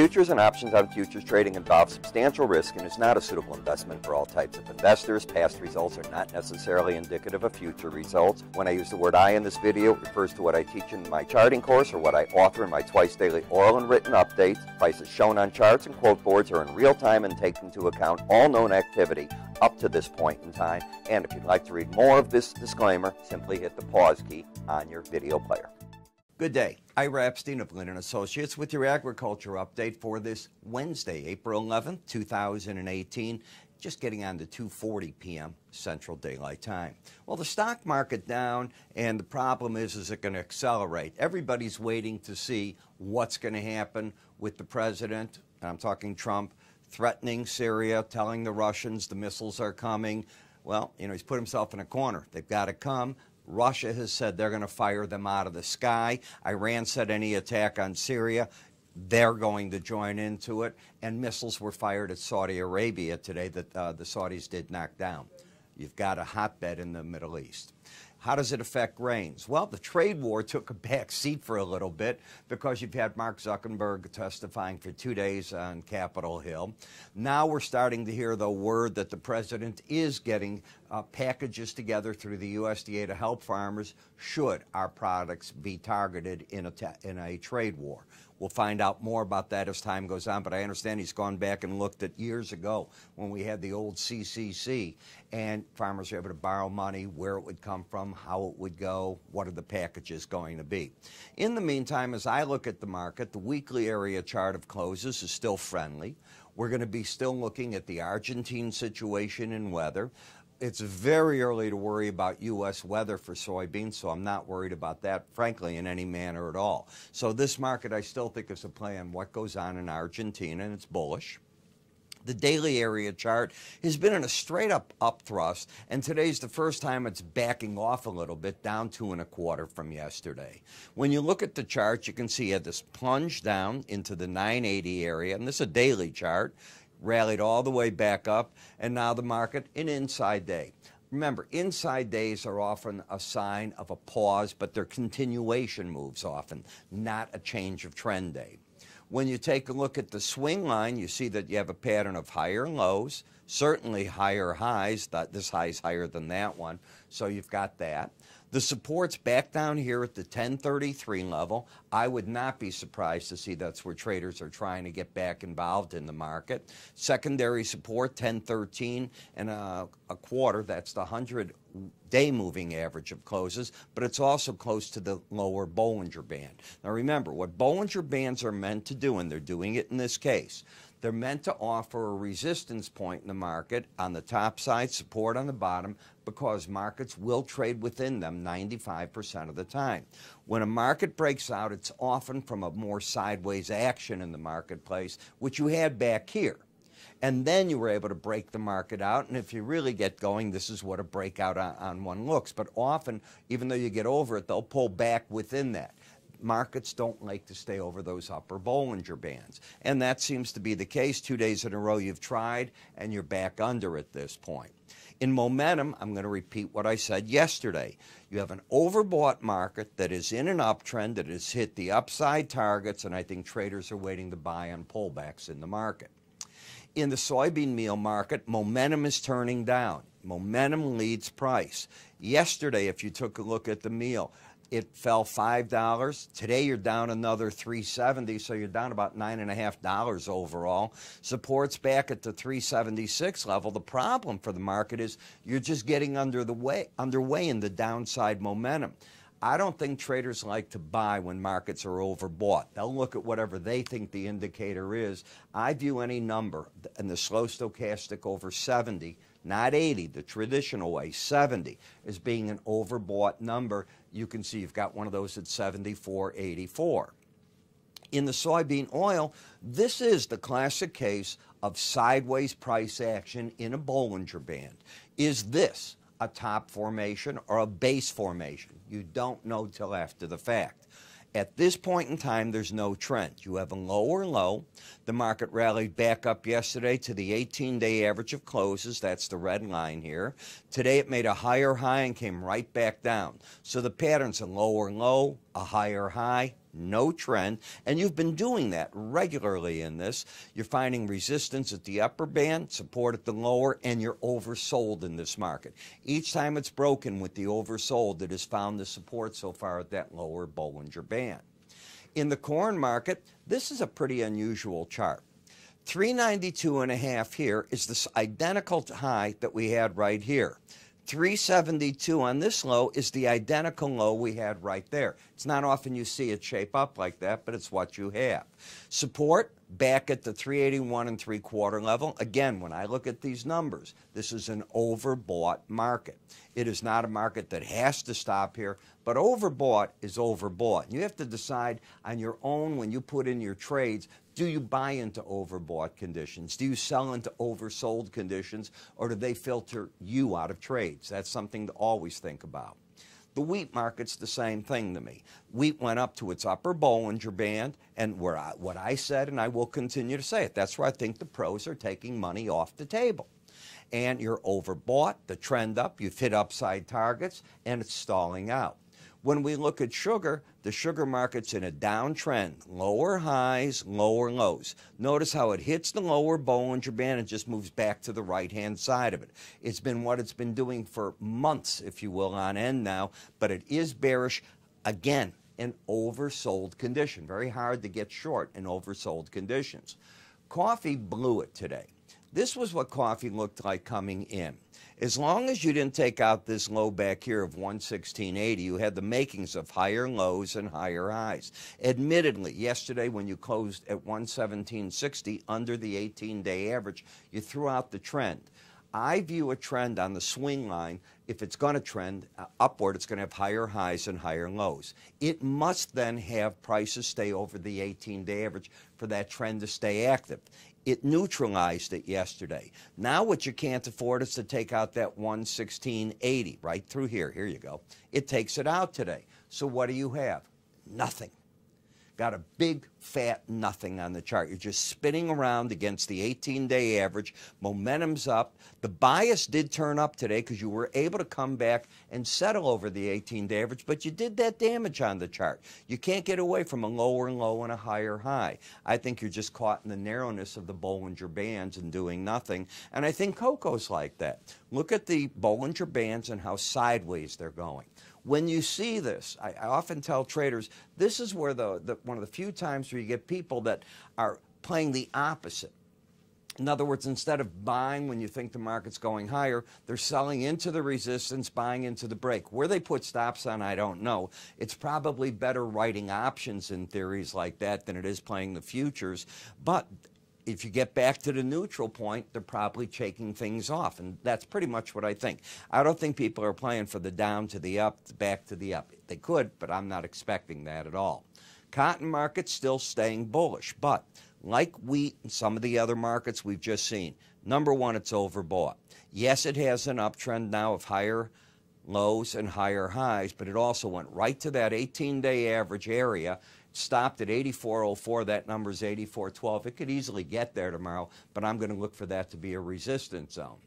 Futures and options on futures trading involve substantial risk and is not a suitable investment for all types of investors. Past results are not necessarily indicative of future results. When I use the word I in this video, it refers to what I teach in my charting course or what I author in my twice daily oral and written updates. Prices shown on charts and quote boards are in real time and take into account all known activity up to this point in time. And if you'd like to read more of this disclaimer, simply hit the pause key on your video player. Good day. Ira Epstein of Linn & Associates with your agriculture update for this Wednesday, April 11th, 2018. Just getting on to 2:40 p.m. Central Daylight Time. Well, the stock market down, and the problem is, is it going to accelerate? Everybody's waiting to see what's going to happen with the president. I'm talking Trump threatening Syria, telling the Russians the missiles are coming. Well, you know, he's put himself in a corner. They've got to come. Russia has said they're going to fire them out of the sky. Iran said any attack on Syria, they're going to join into it. And missiles were fired at Saudi Arabia today that uh, the Saudis did knock down. You've got a hotbed in the Middle East. How does it affect grains? Well, the trade war took a back seat for a little bit because you've had Mark Zuckerberg testifying for two days on Capitol Hill. Now we're starting to hear the word that the president is getting uh, packages together through the USDA to help farmers should our products be targeted in a, in a trade war. We'll find out more about that as time goes on, but I understand he's gone back and looked at years ago when we had the old CCC and farmers were able to borrow money, where it would come from, how it would go, what are the packages going to be. In the meantime, as I look at the market, the weekly area chart of closes is still friendly. We're going to be still looking at the Argentine situation and weather it's very early to worry about U.S. weather for soybeans, so I'm not worried about that, frankly, in any manner at all. So this market, I still think is a play on what goes on in Argentina, and it's bullish. The daily area chart has been in a straight up up thrust, and today's the first time it's backing off a little bit, down two and a quarter from yesterday. When you look at the chart, you can see it this plunge down into the 980 area, and this is a daily chart rallied all the way back up, and now the market an inside day. Remember, inside days are often a sign of a pause, but they're continuation moves often, not a change of trend day. When you take a look at the swing line, you see that you have a pattern of higher lows, certainly higher highs. This high is higher than that one, so you've got that. The support's back down here at the 1033 level. I would not be surprised to see that's where traders are trying to get back involved in the market. Secondary support 1013 and a, a quarter. That's the 100 day moving average of closes, but it's also close to the lower Bollinger Band. Now remember, what Bollinger Bands are meant to do, and they're doing it in this case, they're meant to offer a resistance point in the market on the top side, support on the bottom, because markets will trade within them 95% of the time. When a market breaks out, it's often from a more sideways action in the marketplace, which you had back here. And then you were able to break the market out. And if you really get going, this is what a breakout on, on one looks. But often, even though you get over it, they'll pull back within that markets don't like to stay over those upper Bollinger Bands. And that seems to be the case. Two days in a row you've tried, and you're back under at this point. In momentum, I'm going to repeat what I said yesterday. You have an overbought market that is in an uptrend that has hit the upside targets, and I think traders are waiting to buy on pullbacks in the market. In the soybean meal market, momentum is turning down. Momentum leads price. Yesterday, if you took a look at the meal, it fell five dollars. Today you're down another 370, so you're down about nine and a half dollars overall. Support's back at the 376 level. The problem for the market is you're just getting under the way underway in the downside momentum. I don't think traders like to buy when markets are overbought. They'll look at whatever they think the indicator is. I view any number in the slow stochastic over 70 not 80, the traditional way, 70 as being an overbought number. You can see you've got one of those at 74.84. In the soybean oil, this is the classic case of sideways price action in a Bollinger Band. Is this a top formation or a base formation? You don't know till after the fact. At this point in time, there's no trend. You have a lower low. The market rallied back up yesterday to the 18 day average of closes. That's the red line here. Today it made a higher high and came right back down. So the pattern's a lower low, a higher high, no trend, and you've been doing that regularly in this. You're finding resistance at the upper band, support at the lower, and you're oversold in this market. Each time it's broken with the oversold, it has found the support so far at that lower Bollinger Band. In the corn market, this is a pretty unusual chart. 392 and a half here is this identical high that we had right here. 372 on this low is the identical low we had right there. It's not often you see it shape up like that, but it's what you have. Support back at the 381 and three quarter level. Again, when I look at these numbers, this is an overbought market. It is not a market that has to stop here, but overbought is overbought. You have to decide on your own when you put in your trades do you buy into overbought conditions? Do you sell into oversold conditions? Or do they filter you out of trades? That's something to always think about. The wheat market's the same thing to me. Wheat went up to its upper Bollinger Band, and where I, what I said, and I will continue to say it, that's where I think the pros are taking money off the table. And you're overbought, the trend up, you've hit upside targets, and it's stalling out. When we look at sugar, the sugar market's in a downtrend, lower highs, lower lows. Notice how it hits the lower Bollinger Band and just moves back to the right hand side of it. It's been what it's been doing for months, if you will, on end now, but it is bearish again an oversold condition. Very hard to get short in oversold conditions. Coffee blew it today. This was what coffee looked like coming in. As long as you didn't take out this low back here of 116.80, you had the makings of higher lows and higher highs. Admittedly, yesterday when you closed at 117.60 under the 18-day average, you threw out the trend. I view a trend on the swing line, if it's going to trend uh, upward, it's going to have higher highs and higher lows. It must then have prices stay over the 18 day average for that trend to stay active. It neutralized it yesterday. Now what you can't afford is to take out that 116.80 right through here. Here you go. It takes it out today. So what do you have? Nothing. Got a big fat nothing on the chart. You're just spinning around against the 18 day average. Momentum's up. The bias did turn up today because you were able to come back and settle over the 18 day average, but you did that damage on the chart. You can't get away from a lower low and a higher high. I think you're just caught in the narrowness of the Bollinger Bands and doing nothing. And I think cocoa's like that. Look at the Bollinger Bands and how sideways they're going. When you see this, I, I often tell traders, this is where the, the, one of the few times where you get people that are playing the opposite. In other words, instead of buying when you think the market's going higher, they're selling into the resistance, buying into the break. Where they put stops on, I don't know. It's probably better writing options in theories like that than it is playing the futures. But if you get back to the neutral point, they're probably shaking things off. And that's pretty much what I think. I don't think people are playing for the down to the up, the back to the up. They could, but I'm not expecting that at all. Cotton market still staying bullish, but like wheat and some of the other markets we've just seen, number one, it's overbought. Yes, it has an uptrend now of higher lows and higher highs, but it also went right to that 18 day average area stopped at 8404. That number is 8412. It could easily get there tomorrow, but I'm going to look for that to be a resistance zone.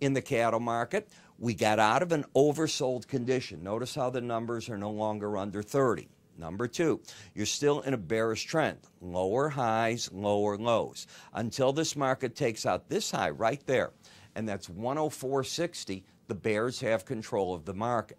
In the cattle market, we got out of an oversold condition. Notice how the numbers are no longer under 30. Number two, you're still in a bearish trend. Lower highs, lower lows. Until this market takes out this high right there, and that's 104.60, the bears have control of the market.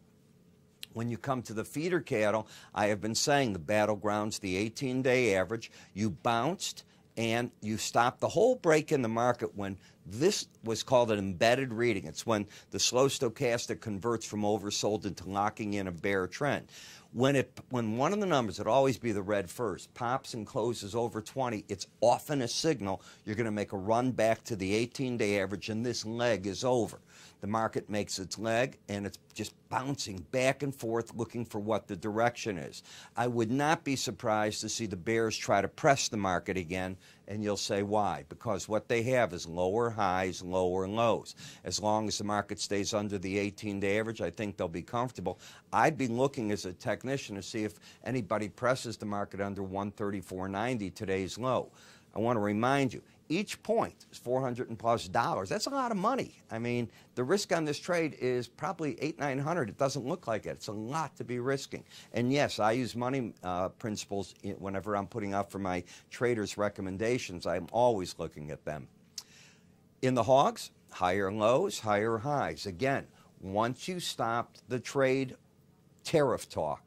When you come to the feeder cattle, I have been saying the battlegrounds, the 18 day average, you bounced and you stopped the whole break in the market when this was called an embedded reading. It's when the slow stochastic converts from oversold into locking in a bear trend. When it when one of the numbers, it'd always be the red first, pops and closes over 20, it's often a signal you're going to make a run back to the 18 day average and this leg is over. The market makes its leg and it's just bouncing back and forth looking for what the direction is. I would not be surprised to see the bears try to press the market again, and you'll say why. Because what they have is lower highs, lower lows. As long as the market stays under the 18 day average, I think they'll be comfortable. I'd be looking as a technician to see if anybody presses the market under 134.90, today's low. I want to remind you, each point is 400 and plus dollars. That's a lot of money. I mean, the risk on this trade is probably eight, 900. It doesn't look like it. It's a lot to be risking. And yes, I use money uh, principles whenever I'm putting out for my traders recommendations. I'm always looking at them. In the hogs, higher lows, higher highs. Again, once you stopped the trade tariff talk,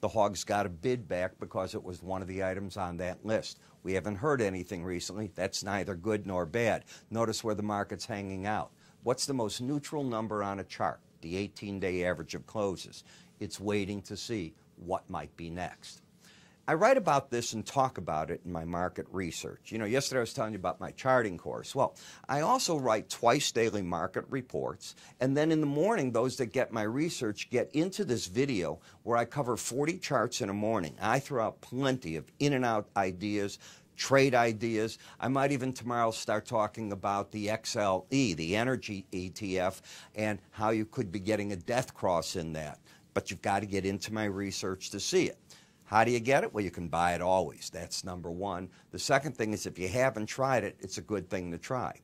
the hogs got a bid back because it was one of the items on that list. We haven't heard anything recently. That's neither good nor bad. Notice where the market's hanging out. What's the most neutral number on a chart? The 18 day average of closes. It's waiting to see what might be next. I write about this and talk about it in my market research. You know, yesterday I was telling you about my charting course. Well, I also write twice daily market reports, and then in the morning, those that get my research get into this video where I cover 40 charts in a morning. I throw out plenty of in and out ideas, trade ideas. I might even tomorrow start talking about the XLE, the energy ETF, and how you could be getting a death cross in that. But you've got to get into my research to see it. How do you get it? Well, you can buy it always. That's number one. The second thing is if you haven't tried it, it's a good thing to try.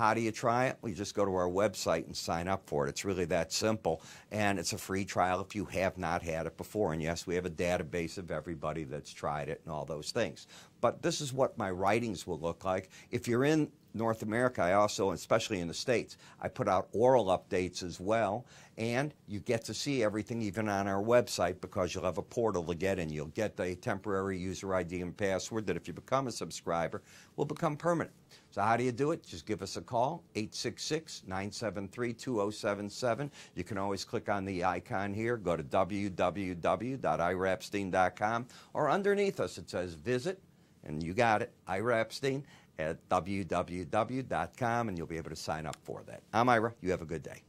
How do you try it? Well, you just go to our website and sign up for it. It's really that simple. And it's a free trial if you have not had it before. And yes, we have a database of everybody that's tried it and all those things. But this is what my writings will look like. If you're in North America, I also, especially in the States, I put out oral updates as well. And you get to see everything even on our website because you'll have a portal to get in. You'll get a temporary user ID and password that if you become a subscriber will become permanent. So how do you do it? Just give us a call, 866-973-2077. You can always click on the icon here, go to www.iraepstein.com, or underneath us it says visit, and you got it, Ira Epstein at www.com, and you'll be able to sign up for that. I'm Ira. You have a good day.